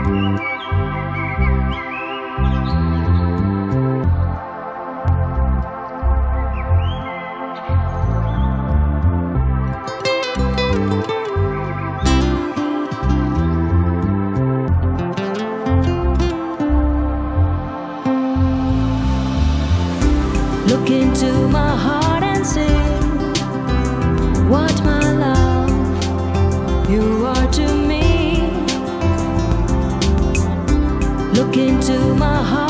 Look into my heart and see. into my heart.